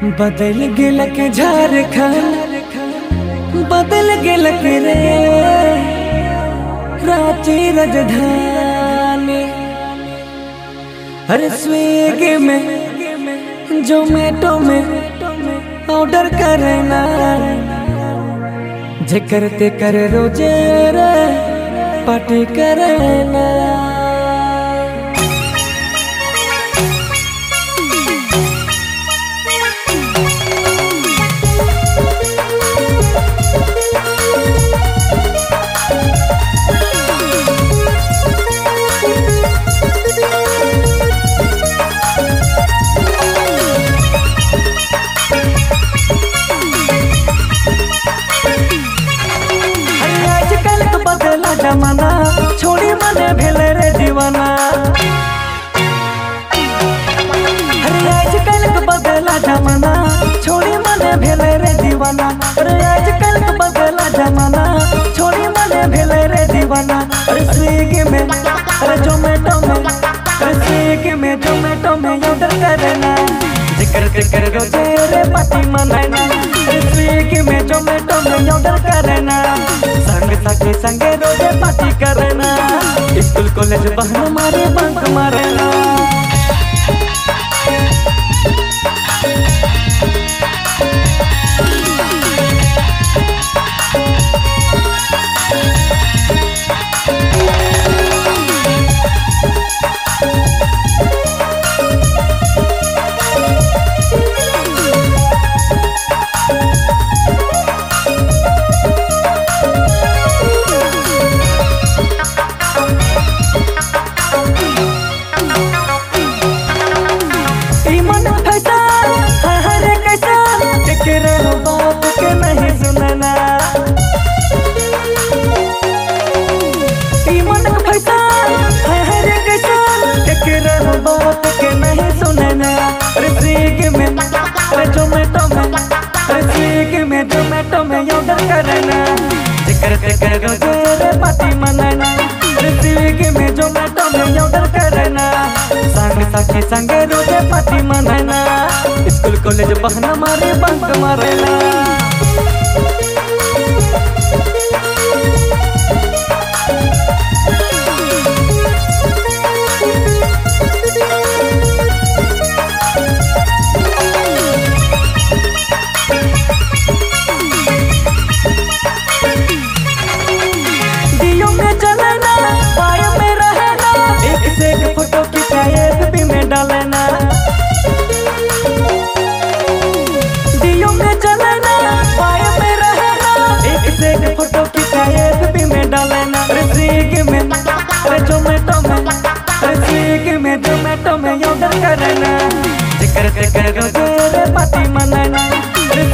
बदल गेल के झारखंड, बदल गेल के रे। रांची राजधानी, हर स्विगी में जोमेटो में ऑर्डर करना। जे करते कर रोज़े रे, पार्टी करना। दीवाना अरे आजकल बदला जमाना छोड़ी मने रे दीवाना। अरे में, अरे जोमेटो में, अरे में, जोमेटो में ऑर्डर करना। ज़िक्र ज़िक्र मनाना। अरे में, जोमेटो में ऑर्डर करना। संग सखी संगे रोज़े पार्टी करना। स्कूल, कॉलेज, बहन मारे बंक मारना। स्विगी में जोमेटो में करना पति मनाना में में करना संग साथी संग रोज़े पार्टी मनाना स्कूल कॉलेज बहना मारे बंक मारेना करना। ज़िक्र ज़िक्र रोज़े पार्टी मनाना।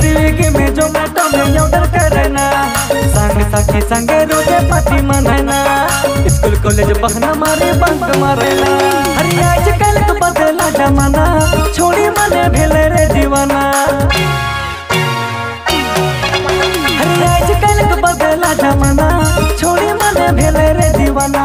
स्विगी में जोमेटो में ऑर्डर करना। संग सखी संग रोज़े पार्टी मनाना। स्कूल, कॉलेज, बहना मारे, बंक मारेना। अरे आजकल तो बदला जमाना। छोड़ी मने भेले रे दीवाना। अरे आजकल तो बदला जमाना। छोड़ी मने भेले रे दीवाना।